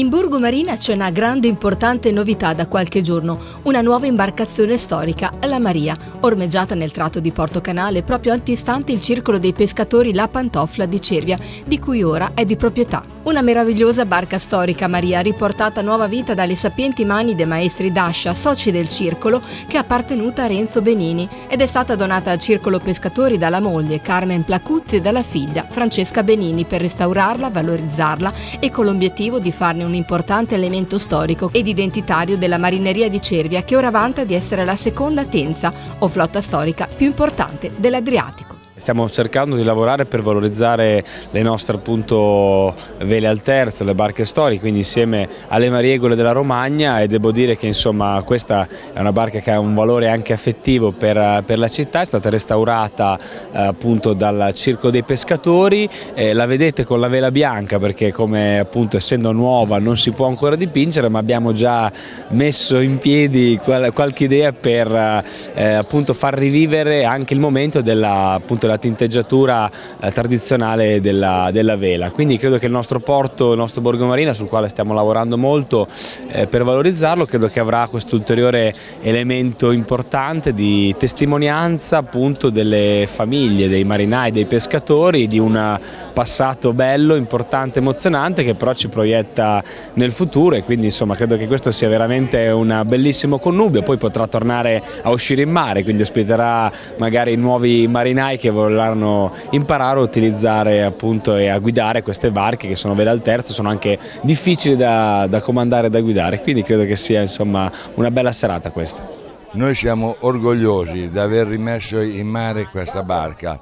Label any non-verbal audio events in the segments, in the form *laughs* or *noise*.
In Borgo Marina c'è una grande e importante novità da qualche giorno, una nuova imbarcazione storica, la Maria, ormeggiata nel tratto di Porto Canale proprio antistante il circolo dei pescatori La Pantofla di Cervia, di cui ora è di proprietà. Una meravigliosa barca storica Maria, riportata a nuova vita dalle sapienti mani dei maestri Dascia, soci del circolo, che è appartenuta a Renzo Benini ed è stata donata al circolo pescatori dalla moglie Carmen Placuzzi e dalla figlia Francesca Benini per restaurarla, valorizzarla e con l'obiettivo di farne un importante elemento storico ed identitario della marineria di Cervia che ora vanta di essere la seconda tenza o flotta storica più importante dell'Adriatico. Stiamo cercando di lavorare per valorizzare le nostre appunto vele al terzo, le barche storiche, quindi insieme alle Mariegole della Romagna e devo dire che insomma questa è una barca che ha un valore anche affettivo per, per la città, è stata restaurata eh, appunto dal Circo dei Pescatori, eh, la vedete con la vela bianca perché come appunto essendo nuova non si può ancora dipingere ma abbiamo già messo in piedi qual qualche idea per eh, appunto far rivivere anche il momento della appunto la tinteggiatura eh, tradizionale della, della, vela. Quindi credo che il nostro porto, il nostro borgo marina sul quale stiamo lavorando molto eh, per valorizzarlo, credo che avrà questo ulteriore elemento importante di testimonianza appunto delle famiglie, dei marinai, dei pescatori, di un passato bello, importante, emozionante che però ci proietta nel futuro e quindi insomma credo che questo sia veramente un bellissimo connubio, poi potrà tornare a uscire in mare, quindi ospiterà magari nuovi marinai che vorranno imparare a utilizzare appunto e a guidare queste barche che sono vele al terzo, sono anche difficili da, da comandare e da guidare, quindi credo che sia insomma una bella serata questa. Noi siamo orgogliosi di aver rimesso in mare questa barca,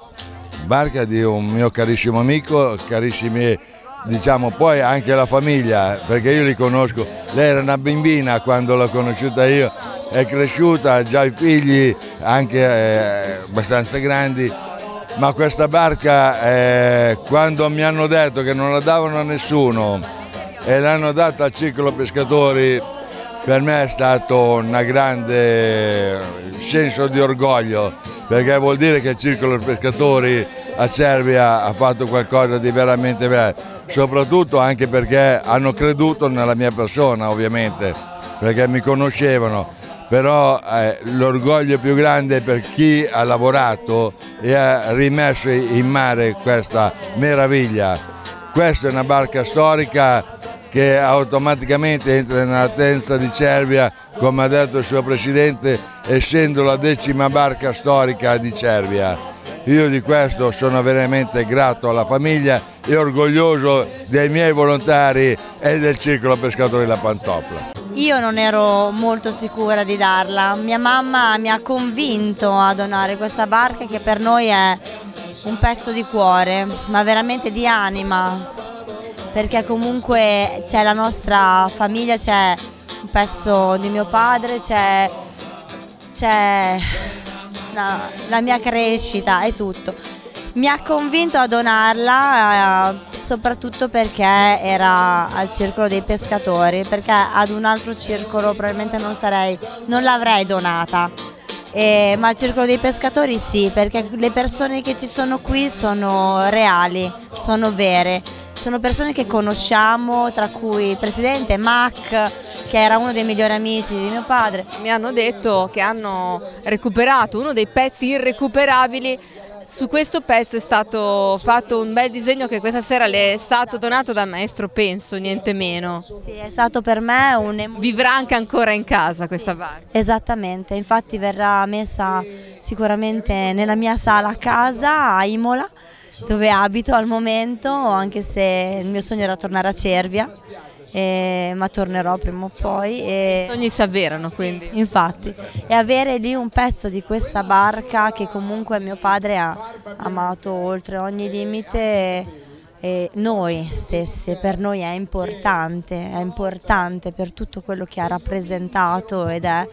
barca di un mio carissimo amico, carissimi diciamo poi anche la famiglia, perché io li conosco, lei era una bambina quando l'ho conosciuta io, è cresciuta, ha già i figli anche eh, abbastanza grandi. Ma questa barca eh, quando mi hanno detto che non la davano a nessuno e l'hanno data al ciclo pescatori per me è stato un grande senso di orgoglio perché vuol dire che il circolo pescatori a Cervia ha fatto qualcosa di veramente bello soprattutto anche perché hanno creduto nella mia persona ovviamente perché mi conoscevano però eh, l'orgoglio più grande per chi ha lavorato e ha rimesso in mare questa meraviglia. Questa è una barca storica che automaticamente entra nella tenza di Cervia, come ha detto il suo presidente, essendo la decima barca storica di Cervia. Io di questo sono veramente grato alla famiglia e orgoglioso dei miei volontari e del Circolo Pescatori La Pantopla. Io non ero molto sicura di darla, mia mamma mi ha convinto a donare questa barca che per noi è un pezzo di cuore, ma veramente di anima, perché comunque c'è la nostra famiglia, c'è un pezzo di mio padre, c'è la, la mia crescita e tutto. Mi ha convinto a donarla eh, soprattutto perché era al circolo dei pescatori, perché ad un altro circolo probabilmente non, sarei, non l'avrei donata. Eh, ma al circolo dei pescatori sì, perché le persone che ci sono qui sono reali, sono vere, sono persone che conosciamo, tra cui il presidente Mac, che era uno dei migliori amici di mio padre. Mi hanno detto che hanno recuperato uno dei pezzi irrecuperabili su questo pezzo è stato fatto un bel disegno che questa sera le è stato donato dal maestro Penso, niente meno. Sì, è stato per me un... Vivrà anche ancora in casa questa sì, barca. Esattamente, infatti verrà messa sicuramente nella mia sala a casa a Imola dove abito al momento, anche se il mio sogno era tornare a Cervia eh, ma tornerò prima o poi. E... I sogni si avverano quindi. Infatti, e avere lì un pezzo di questa barca che comunque mio padre ha amato oltre ogni limite. E noi stessi, per noi è importante, è importante per tutto quello che ha rappresentato ed è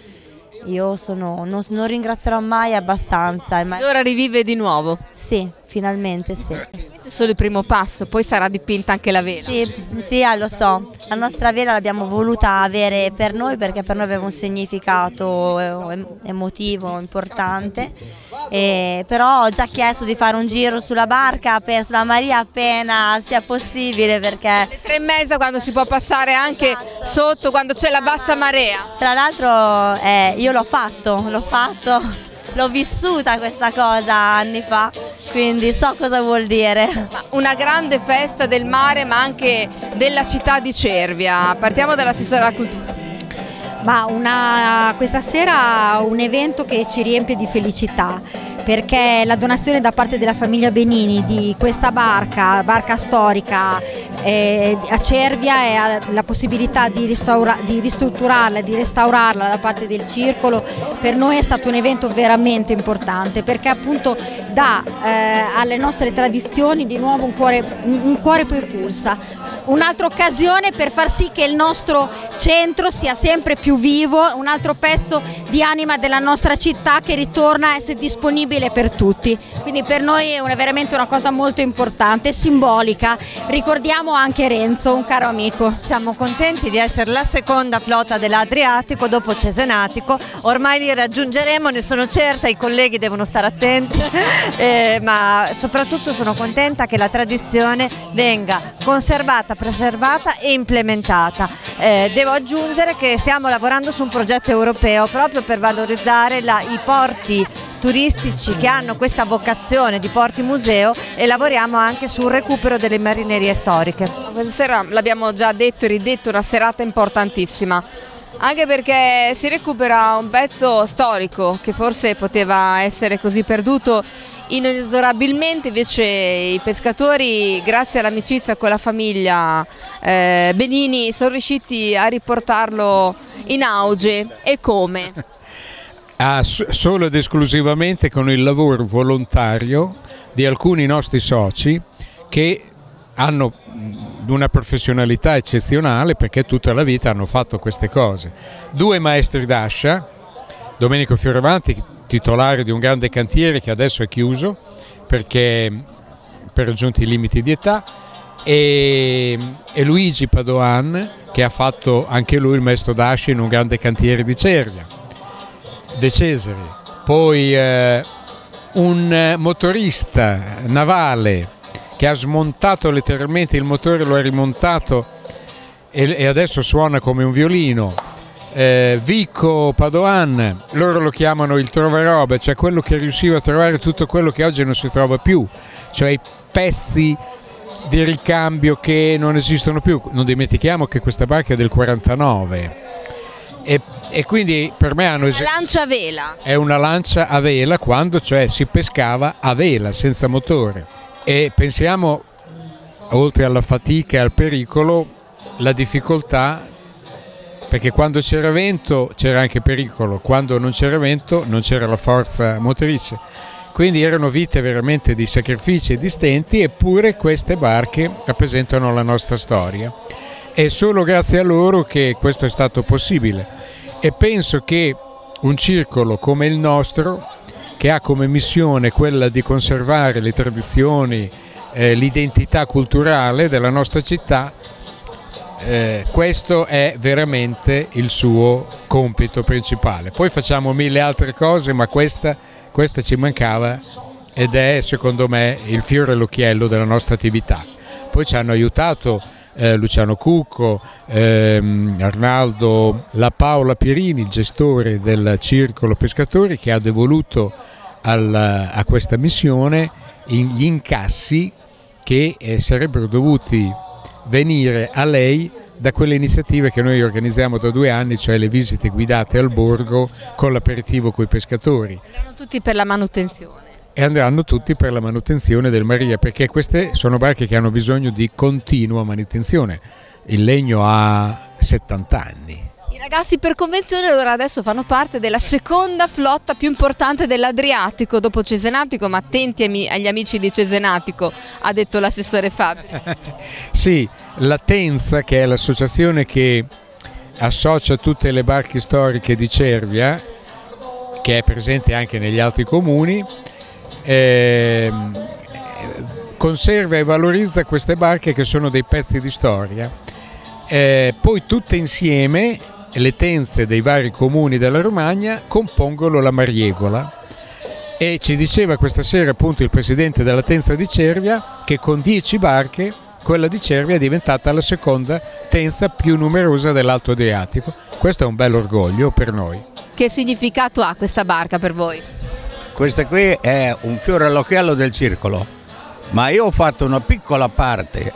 io sono, non, non, ringrazierò mai abbastanza. E ora rivive di nuovo? Sì, finalmente sì. Questo è solo il primo passo, poi sarà dipinta anche la vela. Sì, sì ah, lo so, la nostra vela l'abbiamo voluta avere per noi perché per noi aveva un significato eh, emotivo importante, e, però ho già chiesto di fare un giro sulla barca per sulla Maria appena sia possibile perché... Le tre e mezza quando si può passare anche sotto, quando c'è la bassa marea. Tra l'altro eh, io l'ho fatto, l'ho fatto *laughs* l'ho vissuta questa cosa anni fa, quindi so cosa vuol dire. Una grande festa del mare ma anche della città di Cervia. Partiamo dall'assessore alla cultura. Ma una, questa sera un evento che ci riempie di felicità perché la donazione da parte della famiglia Benini di questa barca, barca storica eh, a Cervia e la possibilità di, di ristrutturarla, di restaurarla da parte del circolo, per noi è stato un evento veramente importante perché appunto dà eh, alle nostre tradizioni di nuovo un cuore, un cuore poi pulsa, un'altra occasione per far sì che il nostro centro sia sempre più vivo, un altro pezzo di anima della nostra città che ritorna a essere disponibile per tutti. Quindi per noi è una, veramente una cosa molto importante, simbolica. Ricordiamo anche Renzo, un caro amico. Siamo contenti di essere la seconda flotta dell'Adriatico dopo Cesenatico, ormai li raggiungeremo, ne sono certa, i colleghi devono stare attenti, *laughs* eh, ma soprattutto sono contenta che la tradizione venga conservata, preservata e implementata. Eh, devo aggiungere che stiamo lavorando su un progetto europeo proprio per valorizzare la, i porti turistici che hanno questa vocazione di porti museo e lavoriamo anche sul recupero delle marinerie storiche. Questa sera l'abbiamo già detto e ridetto, una serata importantissima anche perché si recupera un pezzo storico che forse poteva essere così perduto inesorabilmente invece i pescatori grazie all'amicizia con la famiglia eh, Benini sono riusciti a riportarlo in auge e come? *laughs* Ah, solo ed esclusivamente con il lavoro volontario di alcuni nostri soci che hanno una professionalità eccezionale perché tutta la vita hanno fatto queste cose. Due maestri d'ascia, Domenico Fioravanti, titolare di un grande cantiere che adesso è chiuso perché per raggiunti i limiti di età, e, e Luigi Padoan che ha fatto anche lui il maestro d'ascia in un grande cantiere di Cervia De Cesare, poi eh, un motorista navale che ha smontato letteralmente il motore, lo ha rimontato e, e adesso suona come un violino. Eh, Vico Padoan, loro lo chiamano il trovarobe, cioè quello che riusciva a trovare tutto quello che oggi non si trova più, cioè i pezzi di ricambio che non esistono più. Non dimentichiamo che questa barca è del 49 e, e quindi per me hanno una lancia a vela. È una lancia a vela quando cioè si pescava a vela senza motore. E pensiamo oltre alla fatica e al pericolo la difficoltà perché quando c'era vento c'era anche pericolo quando non c'era vento non c'era la forza motrice. Quindi erano vite veramente di sacrifici e di stenti eppure queste barche rappresentano la nostra storia. È solo grazie a loro che questo è stato possibile. E penso che un circolo come il nostro, che ha come missione quella di conservare le tradizioni, eh, l'identità culturale della nostra città, eh, questo è veramente il suo compito principale. Poi facciamo mille altre cose, ma questa, questa ci mancava ed è secondo me il fiore all'occhiello della nostra attività. Poi ci hanno aiutato eh, Luciano Cucco, ehm, Arnaldo La Paola Pierini, il gestore del Circolo Pescatori, che ha devoluto al, a questa missione gli incassi che eh, sarebbero dovuti venire a lei da quelle iniziative che noi organizziamo da due anni, cioè le visite guidate al borgo con l'aperitivo con i pescatori. Erano tutti per la manutenzione e andranno tutti per la manutenzione del Maria, perché queste sono barche che hanno bisogno di continua manutenzione. Il legno ha 70 anni. Ragazzi per convenzione allora adesso fanno parte della seconda flotta più importante dell'Adriatico dopo Cesenatico, ma attenti agli amici di Cesenatico, ha detto l'assessore Fabio. *laughs* sì, la Tenza, che è l'associazione che associa tutte le barche storiche di Cervia, che è presente anche negli altri comuni, eh, conserva e valorizza queste barche che sono dei pezzi di storia. Eh, poi tutte insieme le tenze dei vari comuni della Romagna compongono la Mariegola e ci diceva questa sera appunto il presidente della tenza di Cervia che con 10 barche quella di Cervia è diventata la seconda tenza più numerosa dell'Alto Adriatico. Questo è un bel orgoglio per noi. Che significato ha questa barca per voi? Questa qui è un fiore all'occhiello del circolo, ma io ho fatto una piccola parte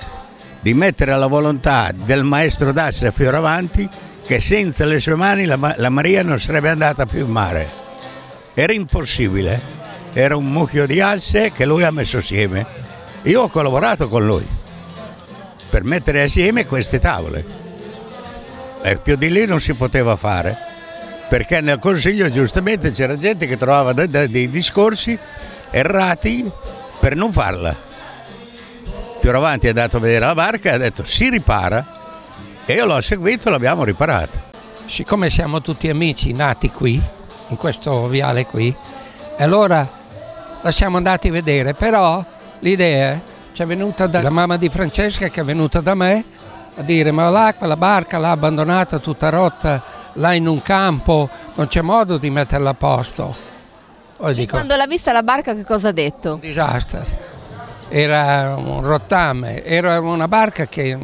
di mettere alla volontà del maestro Dassi a Fioravanti che senza le sue mani la, la Maria non sarebbe andata più in mare. Era impossibile, era un mucchio di asse che lui ha messo assieme. Io ho collaborato con lui per mettere assieme queste tavole. E più di lì non si poteva fare, perché nel Consiglio giustamente c'era gente che trovava dei, discorsi errati per non farla. Fioravanti è andato a vedere la barca e ha detto si ripara e io l'ho seguito e l'abbiamo riparata. Siccome siamo tutti amici nati qui, in questo viale qui, allora la siamo andati a vedere, però l'idea ci è venuta dalla mamma di Francesca che è venuta da me a dire ma là quella barca l'ha abbandonata tutta rotta là in un campo, non c'è modo di metterla a posto. Poi dico, quando l'ha vista la barca che cosa ha detto? Un disastro, era un rottame, era una barca che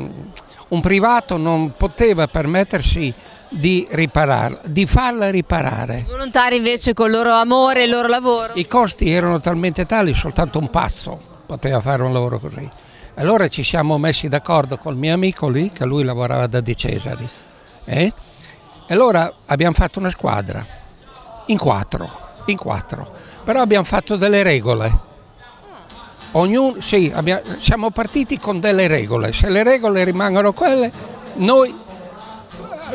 un privato non poteva permettersi di ripararla, di farla riparare. I volontari invece con il loro amore e il loro lavoro? I costi erano talmente tali, soltanto un passo poteva fare un lavoro così. Allora ci siamo messi d'accordo col mio amico lì, che lui lavorava da De Cesari. Eh? E allora abbiamo fatto una squadra, in quattro, in quattro. Però abbiamo fatto delle regole. Ognuno, sì, abbiamo, siamo partiti con delle regole. Se le regole rimangono quelle, noi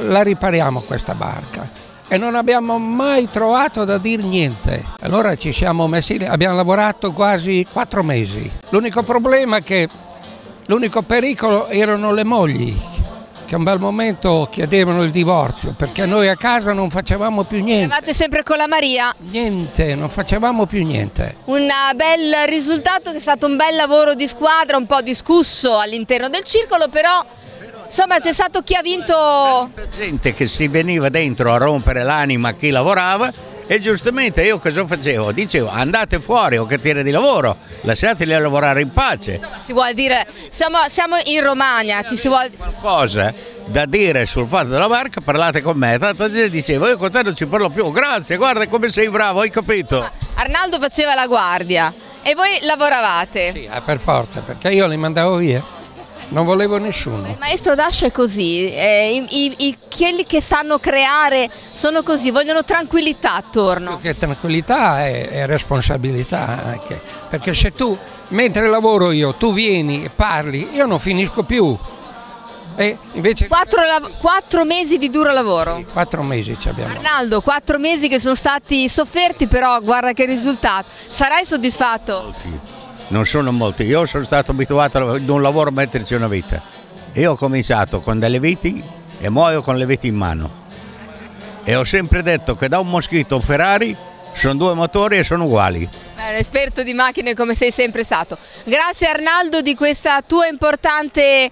la ripariamo questa barca e non abbiamo mai trovato da dire niente. Allora ci siamo messi abbiamo lavorato quasi quattro mesi. L'unico problema è che l'unico pericolo erano le mogli che a un bel momento chiedevano il divorzio perché noi a casa non facevamo più niente. Eravate sempre con la Maria? Niente, non facevamo più niente. Un bel risultato che è stato un bel lavoro di squadra, un po' discusso all'interno del circolo, però Insomma c'è stato chi ha vinto... Gente che si veniva dentro a rompere l'anima a chi lavorava e giustamente io cosa facevo? Dicevo andate fuori o cattiere di lavoro, lasciateli lavorare in pace. Insomma, si vuole dire, siamo, siamo in Romagna, ci si vuole... Qualcosa da dire sul fatto della barca, parlate con me. Tanta gente diceva, io con te non ci parlo più, grazie, guarda come sei bravo, hai capito. Arnaldo faceva la guardia e voi lavoravate. Sì, eh, per forza, perché io li mandavo via non volevo nessuno. Il maestro Dash è così, eh, i, i, quelli che sanno creare sono così, vogliono tranquillità attorno. Che tranquillità è, è responsabilità anche, perché se tu, mentre lavoro io, tu vieni e parli, io non finisco più. E invece... quattro, quattro, mesi di duro lavoro. Sì, quattro mesi ci abbiamo. Arnaldo, quattro mesi che sono stati sofferti, però guarda che risultato. Sarai soddisfatto? Sì non sono molti. Io sono stato abituato ad un lavoro a metterci una vita. Io ho cominciato con delle viti e muoio con le viti in mano. E ho sempre detto che da un moschito a un Ferrari sono due motori e sono uguali. Beh, esperto di macchine come sei sempre stato. Grazie Arnaldo di questa tua importante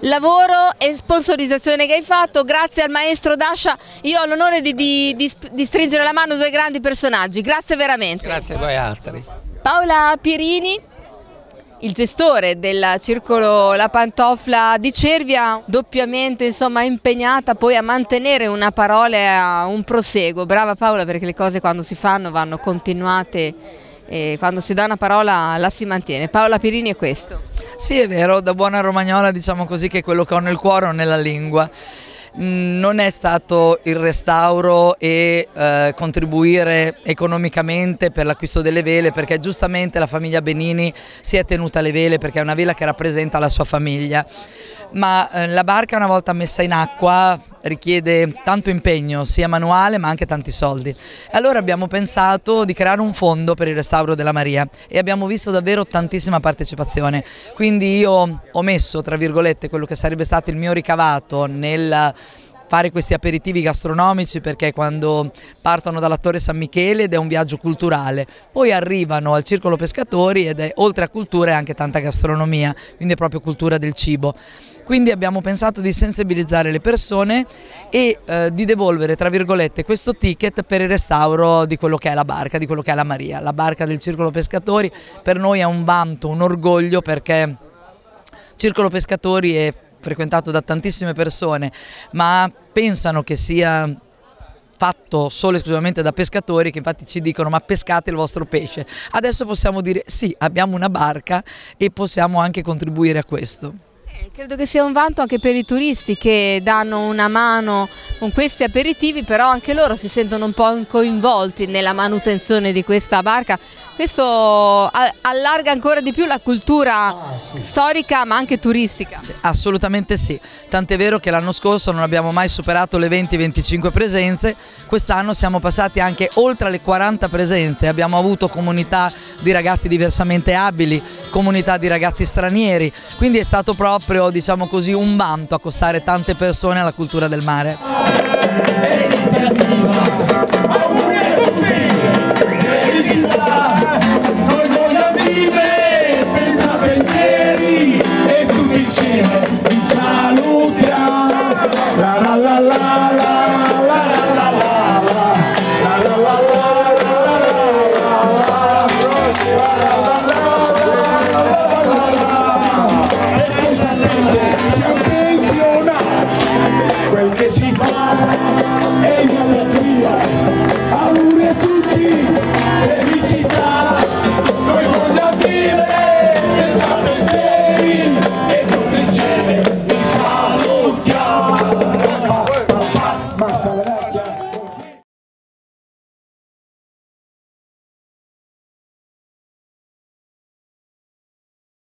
lavoro e sponsorizzazione che hai fatto, grazie al maestro Dasha, io ho l'onore di, di, di, di, stringere la mano a due grandi personaggi, grazie veramente. Grazie a voi altri. Paola Pirini, il gestore del circolo La Pantofla di Cervia, doppiamente insomma, impegnata poi a mantenere una parola e un proseguo. Brava Paola perché le cose quando si fanno vanno continuate e quando si dà una parola la si mantiene. Paola Pirini è questo. Sì è vero, da buona romagnola diciamo così che quello che ho nel cuore o nella lingua. Mm, non è stato il restauro e eh, contribuire economicamente per l'acquisto delle vele perché giustamente la famiglia Benini si è tenuta alle vele perché è una vela che rappresenta la sua famiglia ma eh, la barca una volta messa in acqua richiede tanto impegno sia manuale ma anche tanti soldi. Allora abbiamo pensato di creare un fondo per il restauro della Maria e abbiamo visto davvero tantissima partecipazione. Quindi io ho messo tra virgolette quello che sarebbe stato il mio ricavato nel fare questi aperitivi gastronomici perché quando partono dall'attore San Michele ed è un viaggio culturale, poi arrivano al Circolo Pescatori ed è oltre a cultura è anche tanta gastronomia, quindi è proprio cultura del cibo. Quindi abbiamo pensato di sensibilizzare le persone e eh, di devolvere, tra virgolette, questo ticket per il restauro di quello che è la barca, di quello che è la Maria. La barca del Circolo Pescatori per noi è un vanto, un orgoglio perché Circolo Pescatori è frequentato da tantissime persone, ma pensano che sia fatto solo e esclusivamente da pescatori che infatti ci dicono ma pescate il vostro pesce. Adesso possiamo dire sì, abbiamo una barca e possiamo anche contribuire a questo. Eh, credo che sia un vanto anche per i turisti che danno una mano con questi aperitivi, però anche loro si sentono un po' coinvolti nella manutenzione di questa barca. Questo allarga ancora di più la cultura storica ma anche turistica. Sì, assolutamente sì, tant'è vero che l'anno scorso non abbiamo mai superato le 20-25 presenze, quest'anno siamo passati anche oltre le 40 presenze, abbiamo avuto comunità di ragazzi diversamente abili, comunità di ragazzi stranieri, quindi è stato proprio diciamo così, un vanto accostare tante persone alla cultura del mare.